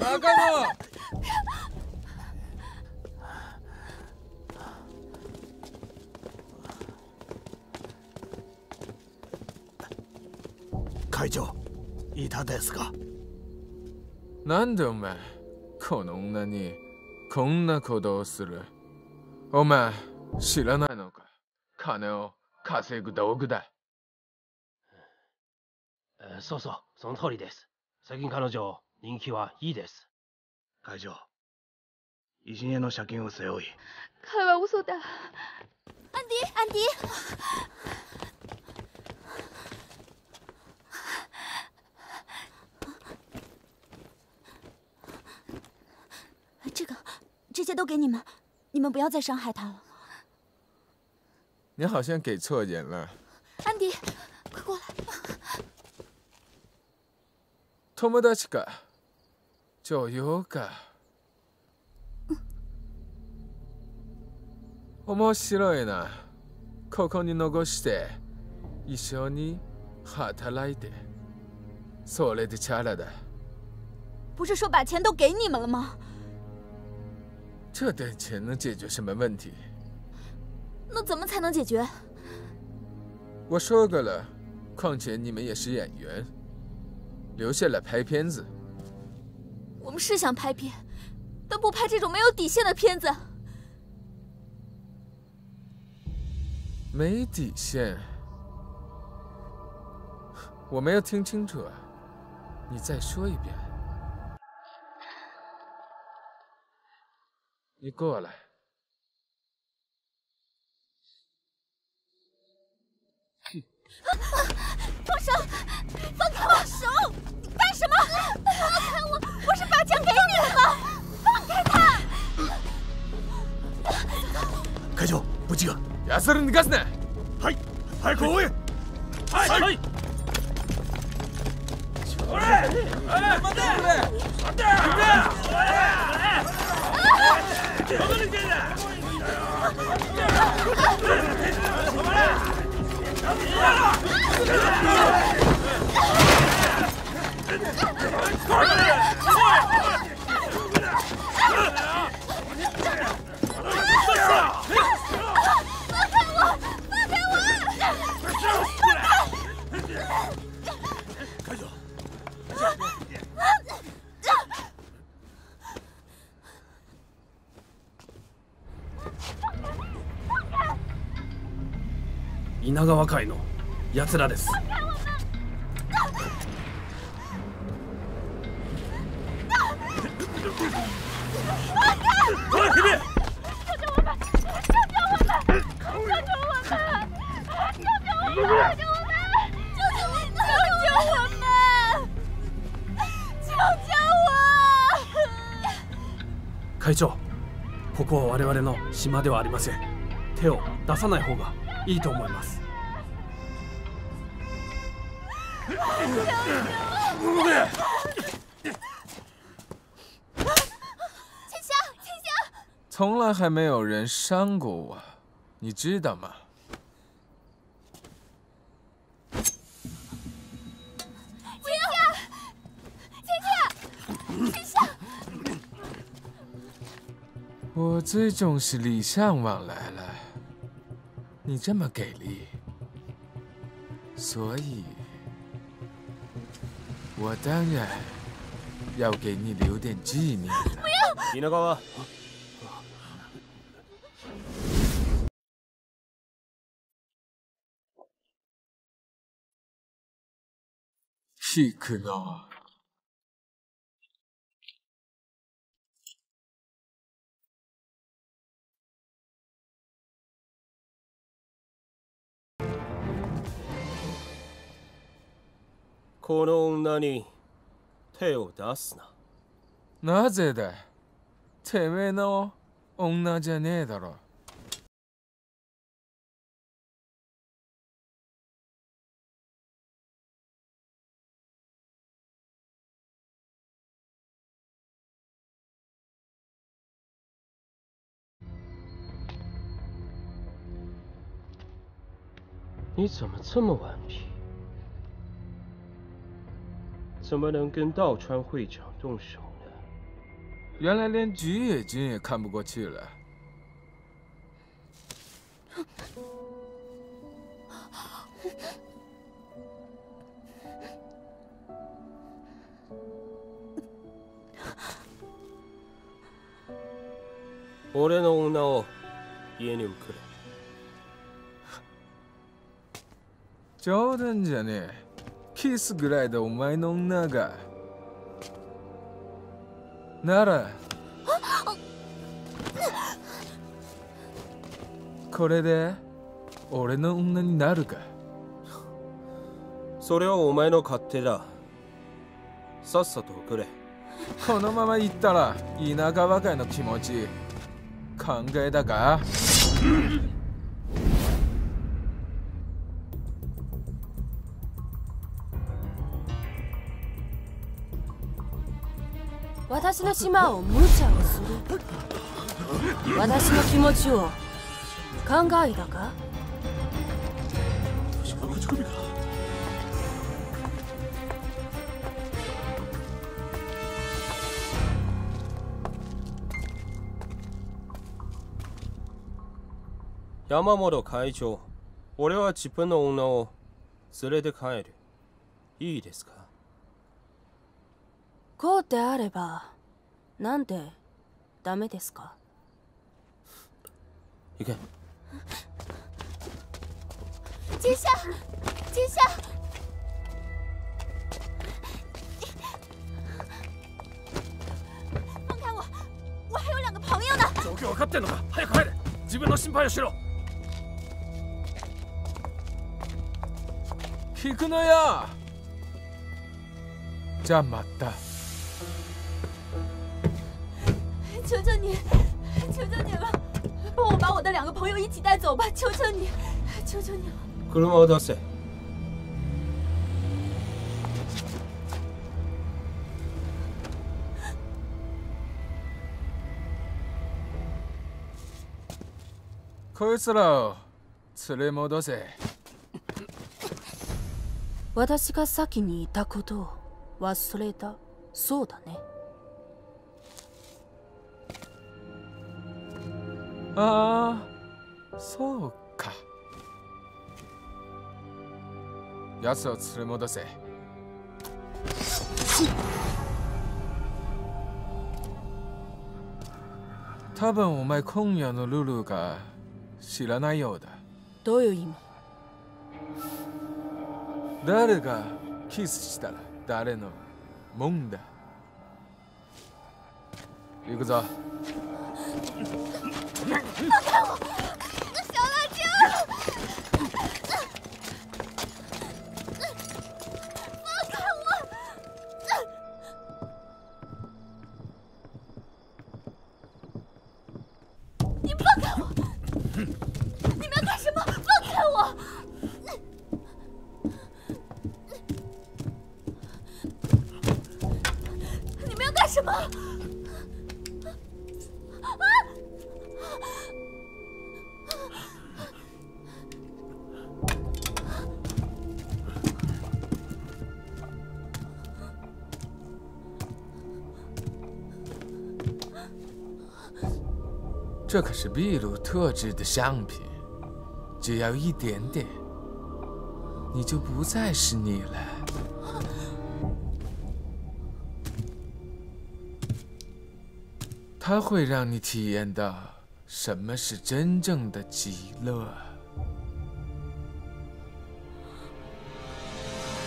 阿甘啊！会長いたですかなんでお前この女にこんなことをする？お前知らないのか？金を稼ぐ道具だ。そうそうその通りです。最近彼女人気はいいです会長偉人への借金を背負い彼は嘘だ安迪，安迪，这个，这些都给你们，你们不要再伤害他了。你好像给错人了安迪，快过来！友達か 女優か面白いなここに残して一緒に働いてそれでチャラだ不是说把钱都给你们了吗？这点钱能解决什么问题那怎么才能解决？我说过了况且你们也是演员留下来拍片子 我们是想拍片，但不拍这种没有底线的片子。没底线我没有听清楚啊你再说一遍你过来放手！放开我手！你干什么？放开我！我是把钱给你了吗？放开他！会長無事がやする逃がすなはい早く追えはいはい 稲川会の奴らです。会長ここは我々の島ではありません。手を出さない方がいいと思います。从来还没有人伤过我你知道吗？我最重视礼尚往来了，你这么给力，所以，我当然要给你留点纪念了。稲川引くの。この女に手を出すななぜだてめえの女じゃねえだろ。你怎么这么顽皮？怎么能跟道川会长动手呢？ 原来连菊野君也看不过去了。俺の女を家に送れ 冗談じゃねえ。キスぐらいでお前の女が。なら。これで俺の女になるか。それはお前の勝手だ。さっさと送れ。このまま行ったら田舎若いの気持ち考えたか？私の島を無茶をする私の気持ちを考えたか？山本会長俺は自分の女を連れて帰る。いいですか？こうであればなんでダメですか？行け。金夏，金夏，放开我！我还有两个朋友呢。状況分かってんのか？早く帰れ。自分の心配をしろ。聞くのよじゃあまた求求你，求求你了，帮我把我的两个朋友一起带走吧！求求你，求求你了。車を出せこいつらを連れ戻せ私が先にいたことを忘れたそうだねああそうか。奴を連れ戻せ。多分お前今夜のルールが知らないようだ。どういう意味？誰がキスしたら誰のもんだ。行くぞ放开我小辣椒，放开我！你放开我！这可是秘鲁特制的香品，只要一点点，你就不再是你了。它会让你体验到什么是真正的极乐。